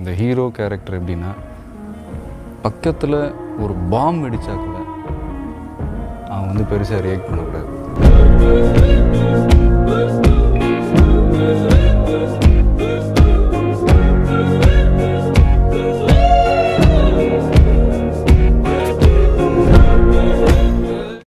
இந்த hero character எப்படின்னா பக்கத்தில் ஒரு பாம் வெடிச்சா கூட அவன் வந்து பெருசாக ரியாக்ட் பண்ணக்கூடாது.